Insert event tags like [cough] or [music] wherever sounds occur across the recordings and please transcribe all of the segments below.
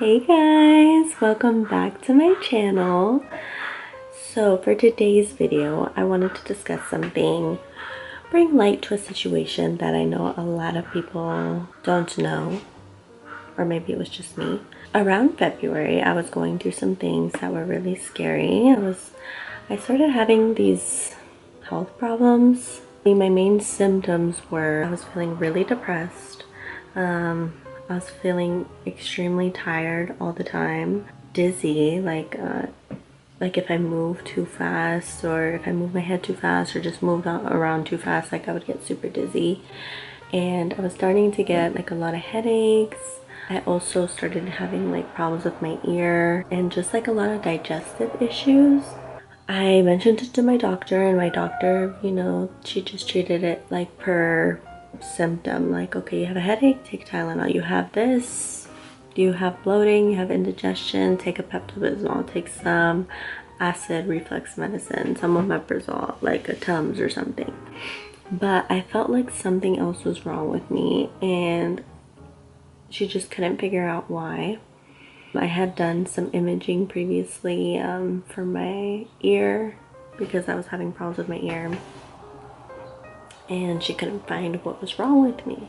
Hey guys, welcome back to my channel. So for today's video, I wanted to discuss something, bring light to a situation that I know a lot of people don't know, or maybe it was just me. Around February, I was going through some things that were really scary. I was, I started having these health problems. My main symptoms were I was feeling really depressed. Um, I was feeling extremely tired all the time, dizzy, like uh, like if I moved too fast or if I moved my head too fast or just moved around too fast, like I would get super dizzy. And I was starting to get like a lot of headaches. I also started having like problems with my ear and just like a lot of digestive issues. I mentioned it to my doctor and my doctor, you know, she just treated it like per symptom like okay you have a headache take tylenol. You have this you have bloating you have indigestion take a pepto-bismol take some acid reflux medicine some of omeprazole like a tums or something. But i felt like something else was wrong with me and she just couldn't figure out why. I had done some imaging previously um, for my ear because i was having problems with my ear and she couldn't find what was wrong with me.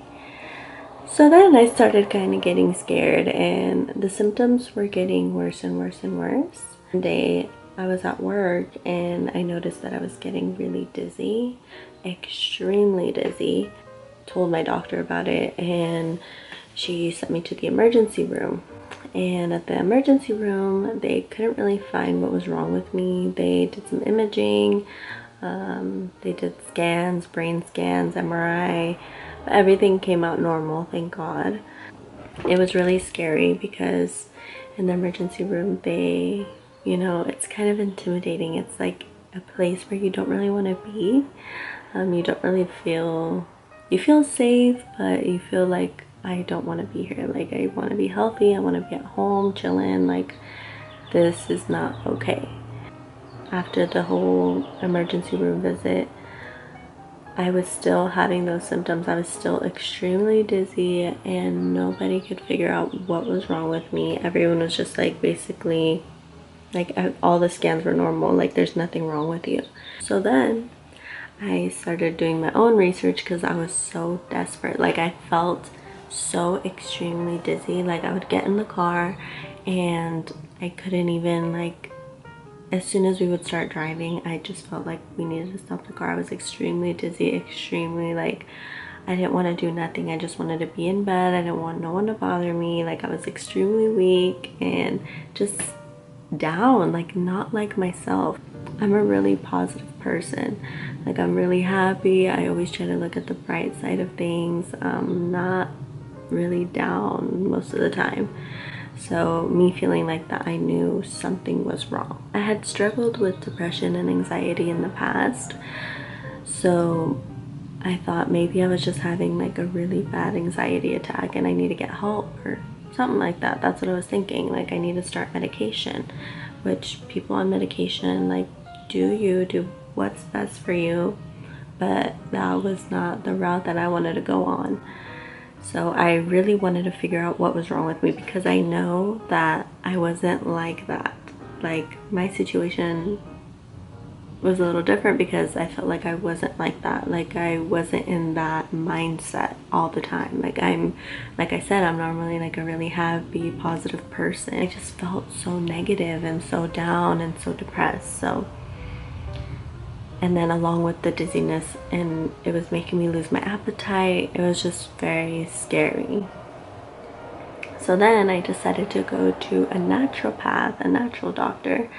So then I started kind of getting scared and the symptoms were getting worse and worse and worse. One day I was at work and I noticed that I was getting really dizzy, extremely dizzy. Told my doctor about it and she sent me to the emergency room. And at the emergency room, they couldn't really find what was wrong with me. They did some imaging, um, they did scans, brain scans, MRI. Everything came out normal, thank God. It was really scary because in the emergency room, they, you know, it's kind of intimidating. It's like a place where you don't really want to be. Um, you don't really feel, you feel safe, but you feel like I don't want to be here. Like I want to be healthy. I want to be at home, chilling. Like this is not okay after the whole emergency room visit, I was still having those symptoms. I was still extremely dizzy and nobody could figure out what was wrong with me. Everyone was just like basically like uh, all the scans were normal, like there's nothing wrong with you. So then I started doing my own research because I was so desperate. Like I felt so extremely dizzy. Like I would get in the car and I couldn't even like as soon as we would start driving, I just felt like we needed to stop the car. I was extremely dizzy, extremely like, I didn't want to do nothing. I just wanted to be in bed. I didn't want no one to bother me. Like I was extremely weak and just down, like not like myself. I'm a really positive person. Like I'm really happy. I always try to look at the bright side of things. I'm not really down most of the time. So me feeling like that, I knew something was wrong. I had struggled with depression and anxiety in the past. So I thought maybe I was just having like a really bad anxiety attack and I need to get help or something like that. That's what I was thinking. Like I need to start medication, which people on medication, like do you, do what's best for you. But that was not the route that I wanted to go on. So I really wanted to figure out what was wrong with me because I know that I wasn't like that. Like my situation was a little different because I felt like I wasn't like that. Like I wasn't in that mindset all the time. Like I'm, like I said, I'm normally like a really happy, positive person. I just felt so negative and so down and so depressed. So and then along with the dizziness and it was making me lose my appetite it was just very scary. So then I decided to go to a naturopath a natural doctor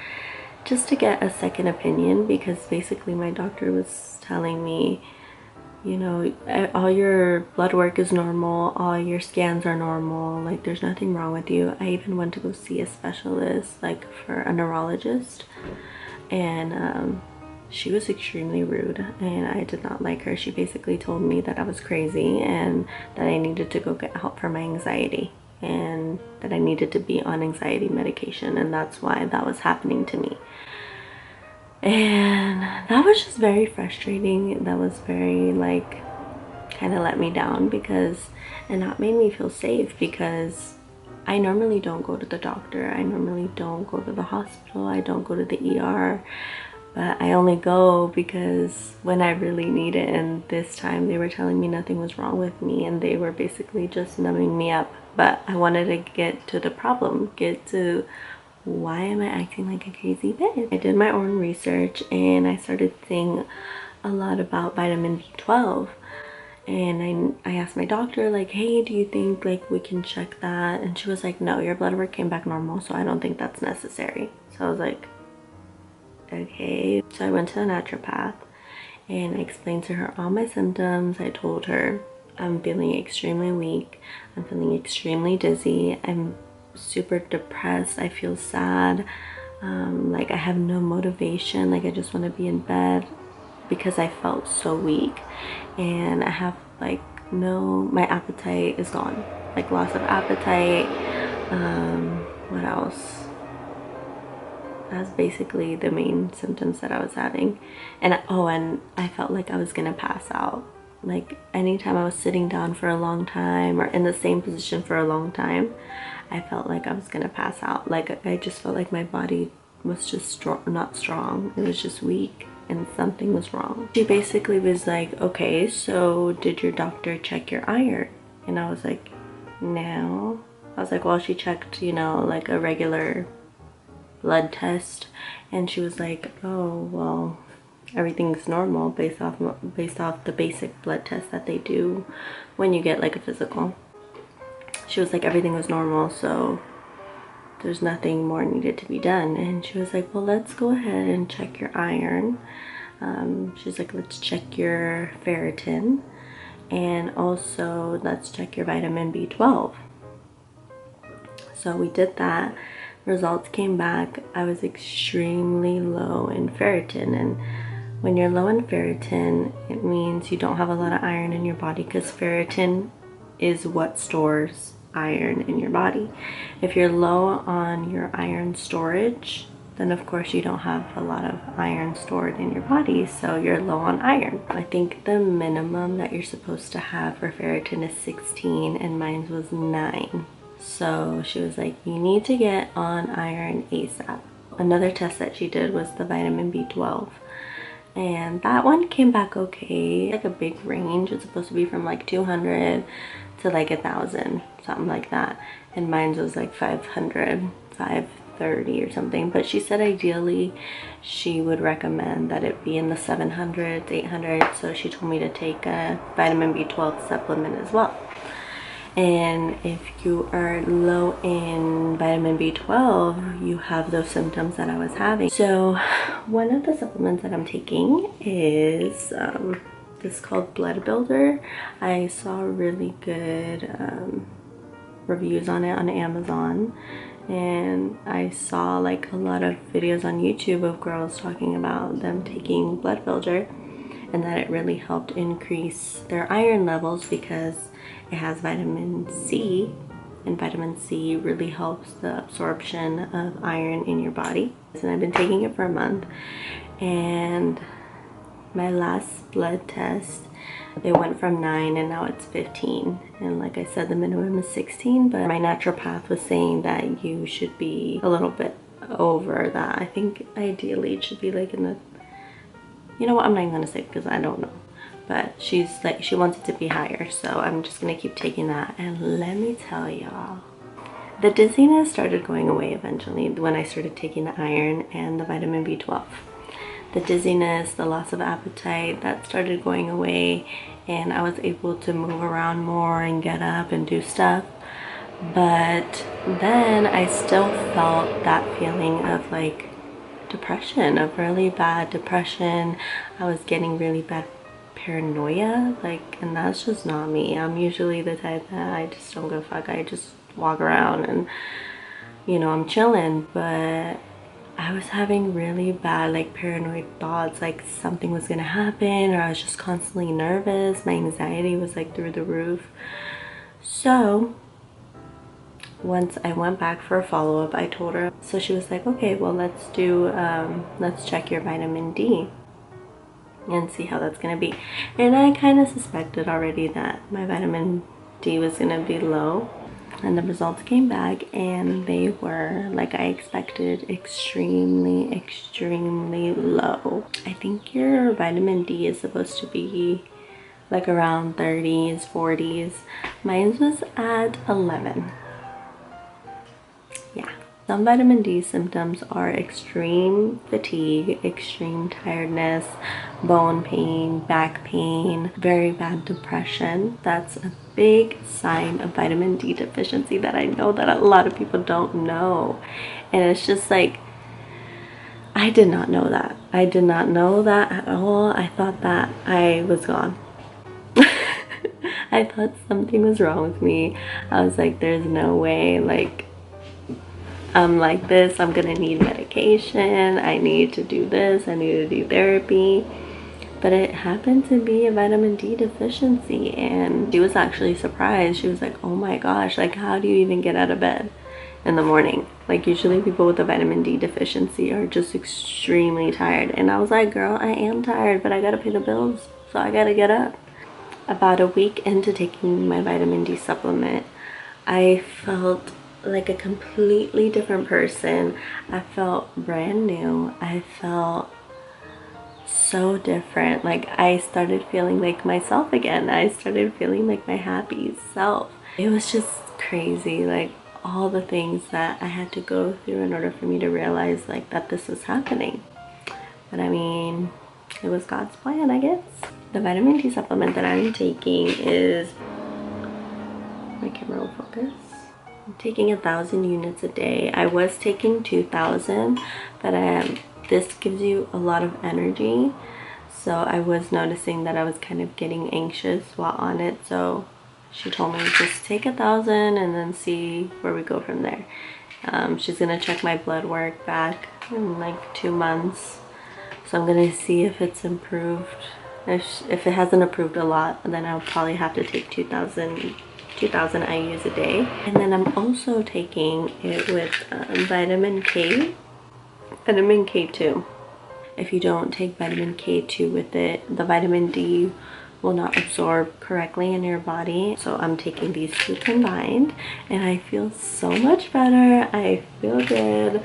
just to get a second opinion because basically my doctor was telling me you know all your blood work is normal all your scans are normal like there's nothing wrong with you. I even went to go see a specialist like for a neurologist. And um, she was extremely rude and I did not like her. She basically told me that I was crazy and that I needed to go get help for my anxiety and that I needed to be on anxiety medication and that's why that was happening to me. And that was just very frustrating. That was very like kind of let me down because and that made me feel safe because I normally don't go to the doctor. I normally don't go to the hospital. I don't go to the ER. But I only go because when I really need it. And this time they were telling me nothing was wrong with me and they were basically just numbing me up. But I wanted to get to the problem, get to why am I acting like a crazy bitch? I did my own research and I started seeing a lot about vitamin B12 and I, I asked my doctor like hey do you think like we can check that and she was like no your blood work came back normal so I don't think that's necessary so I was like okay so I went to a naturopath and I explained to her all my symptoms. I told her I'm feeling extremely weak I'm feeling extremely dizzy I'm super depressed I feel sad um, like I have no motivation like I just want to be in bed because I felt so weak and I have like no my appetite is gone like loss of appetite um what else that's basically the main symptoms that I was having and oh and I felt like I was gonna pass out like anytime I was sitting down for a long time or in the same position for a long time I felt like I was gonna pass out like I just felt like my body was just strong not strong it was just weak and something was wrong. She basically was like, okay, so did your doctor check your iron? And I was like, no. I was like, well, she checked, you know, like a regular blood test. And she was like, oh, well, everything's normal based off based off the basic blood test that they do when you get like a physical. She was like, everything was normal, so there's nothing more needed to be done. And she was like, well, let's go ahead and check your iron. Um, she's like, let's check your ferritin and also let's check your vitamin B12. So we did that. Results came back. I was extremely low in ferritin and when you're low in ferritin, it means you don't have a lot of iron in your body because ferritin is what stores iron in your body. If you're low on your iron storage, then of course you don't have a lot of iron stored in your body, so you're low on iron. I think the minimum that you're supposed to have for ferritin is 16 and mine was 9. So she was like, you need to get on iron ASAP. Another test that she did was the vitamin B12 and that one came back okay. Like a big range. It's supposed to be from like 200 to like a thousand something like that. And mine was like 500 530 or something. But she said ideally she would recommend that it be in the 700s 800 so she told me to take a vitamin b12 supplement as well and if you are low in vitamin b12 you have those symptoms that i was having. So one of the supplements that i'm taking is um, this called blood builder. I saw really good um, reviews on it on amazon. And i saw like a lot of videos on youtube of girls talking about them taking blood builder and that it really helped increase their iron levels because it has vitamin c and vitamin C really helps the absorption of iron in your body. And I've been taking it for a month and my last blood test it went from 9 and now it's 15 and like I said the minimum is 16 but my naturopath was saying that you should be a little bit over that. I think ideally it should be like in the you know what? I'm not even gonna say because I don't know but she's like she wanted to be higher so I'm just gonna keep taking that and let me tell y'all the dizziness started going away eventually when I started taking the iron and the vitamin B12 the dizziness, the loss of appetite, that started going away and I was able to move around more and get up and do stuff. But then I still felt that feeling of like depression, of really bad depression. I was getting really bad paranoia, like, and that's just not me. I'm usually the type that I just don't a fuck. I just walk around and, you know, I'm chilling, but I was having really bad like paranoid thoughts like something was gonna happen or I was just constantly nervous. My anxiety was like through the roof. So once I went back for a follow-up I told her so she was like okay well let's do um, let's check your vitamin D and see how that's gonna be. And I kind of suspected already that my vitamin D was gonna be low and the results came back and they were like I expected extremely extremely low. I think your vitamin D is supposed to be like around 30s 40s mine was at 11 yeah some vitamin D symptoms are extreme fatigue, extreme tiredness, bone pain, back pain, very bad depression. That's a big sign of vitamin D deficiency that I know that a lot of people don't know. And it's just like, I did not know that. I did not know that at all. I thought that I was gone. [laughs] I thought something was wrong with me. I was like, there's no way, like, I'm like this, I'm gonna need medication, I need to do this, I need to do therapy. But it happened to be a vitamin D deficiency and she was actually surprised. She was like, oh my gosh, like how do you even get out of bed in the morning? Like usually people with a vitamin D deficiency are just extremely tired. And I was like, girl, I am tired, but I gotta pay the bills, so I gotta get up. About a week into taking my vitamin D supplement, I felt like a completely different person. I felt brand new. I felt so different. Like I started feeling like myself again. I started feeling like my happy self. It was just crazy. Like all the things that I had to go through in order for me to realize like that this was happening. But I mean, it was God's plan, I guess. The vitamin D supplement that I'm taking is my camera will focus I'm taking a thousand units a day. I was taking 2,000, but um, this gives you a lot of energy. So I was noticing that I was kind of getting anxious while on it. So she told me just take a thousand and then see where we go from there. Um, she's gonna check my blood work back in like two months. So I'm gonna see if it's improved. If, if it hasn't improved a lot, then I'll probably have to take 2,000 2000 IUs a day. And then I'm also taking it with um, vitamin K, vitamin K2. If you don't take vitamin K2 with it, the vitamin D will not absorb correctly in your body. So I'm taking these two combined and I feel so much better. I feel good.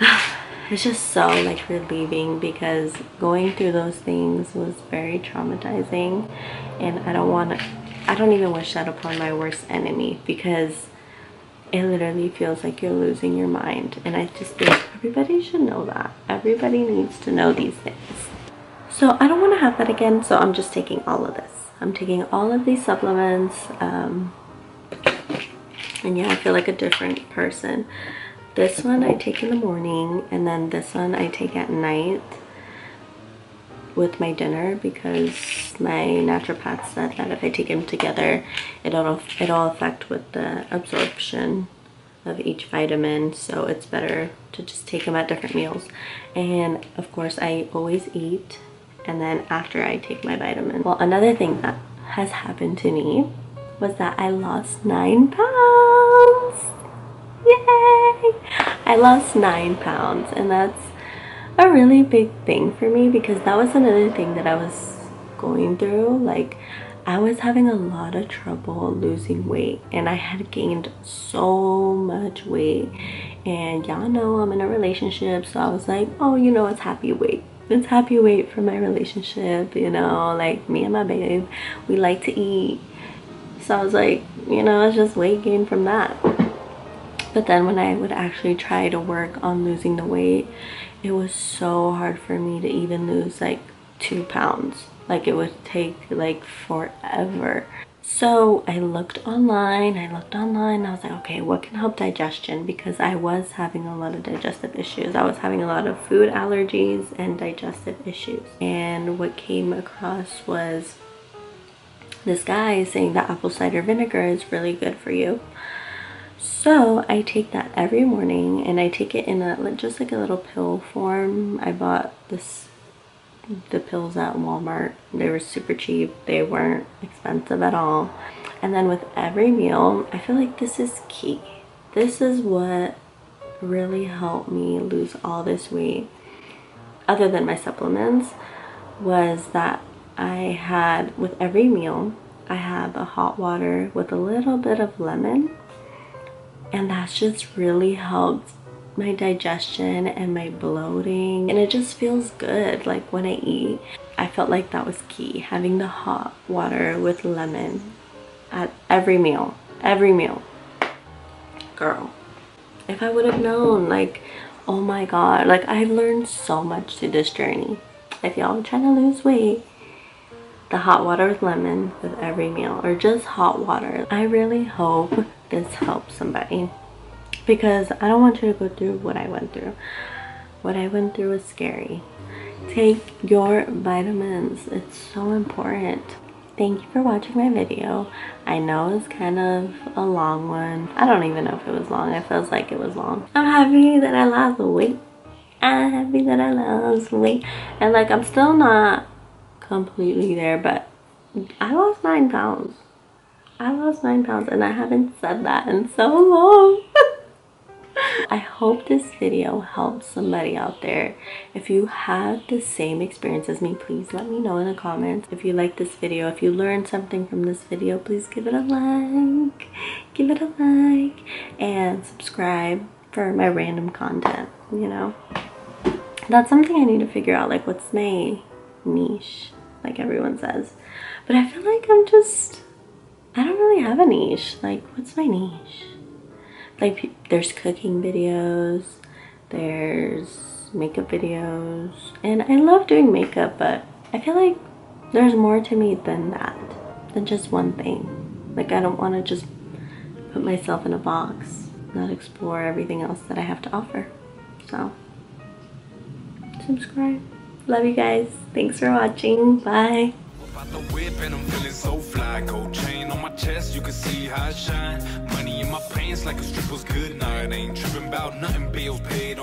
[sighs] It's just so like relieving because going through those things was very traumatizing and I don't want to I don't even wish that upon my worst enemy because it literally feels like you're losing your mind. And I just think everybody should know that. Everybody needs to know these things. So I don't want to have that again, so I'm just taking all of this. I'm taking all of these supplements. Um, and yeah, I feel like a different person. This one I take in the morning, and then this one I take at night with my dinner because my naturopath said that if I take them together, it'll, it'll affect with the absorption of each vitamin. So it's better to just take them at different meals. And of course, I always eat and then after I take my vitamin. Well, another thing that has happened to me was that I lost nine pounds. Yay! I lost nine pounds and that's a really big thing for me because that was another thing that I was going through. Like, I was having a lot of trouble losing weight and I had gained so much weight. And y'all know I'm in a relationship, so I was like, oh, you know, it's happy weight. It's happy weight for my relationship, you know, like me and my babe, we like to eat. So I was like, you know, it's just weight gain from that. But then when I would actually try to work on losing the weight, it was so hard for me to even lose like two pounds like it would take like forever so I looked online, I looked online, I was like, okay, what can help digestion? Because I was having a lot of digestive issues. I was having a lot of food allergies and digestive issues. And what came across was this guy saying that apple cider vinegar is really good for you. So I take that every morning and I take it in a just like a little pill form. I bought this the pills at Walmart. They were super cheap. They weren't expensive at all. And then with every meal, I feel like this is key. This is what really helped me lose all this weight other than my supplements was that I had with every meal I have a hot water with a little bit of lemon and that's just really helped my digestion and my bloating. And it just feels good like when I eat I felt like that was key having the hot water with lemon at every meal every meal. Girl if I would have known like oh my god like I've learned so much through this journey. If y'all trying to lose weight the hot water with lemon with every meal or just hot water. I really hope this helps somebody because I don't want you to go through what I went through. What I went through was scary. Take your vitamins. It's so important. Thank you for watching my video. I know it's kind of a long one. I don't even know if it was long. It feels like it was long. I'm happy that i lost weight. I'm happy that i lost weight. And like i'm still not completely there but i lost nine pounds i lost nine pounds and i haven't said that in so long [laughs] I hope this video helps somebody out there. If you had the same experience as me, please let me know in the comments. If you like this video, if you learned something from this video, please give it a like. Give it a like. And subscribe for my random content, you know? That's something I need to figure out. Like, what's my niche? Like everyone says. But I feel like I'm just... I don't really have a niche. Like, what's my niche? like there's cooking videos there's makeup videos and I love doing makeup but I feel like there's more to me than that than just one thing like I don't want to just put myself in a box not explore everything else that I have to offer so subscribe love you guys. Thanks for watching. Bye. The whip and I'm feeling so fly. Gold chain on my chest, you can see how I shine. Money in my pants like a stripper's good night. Ain't tripping about nothing, bills paid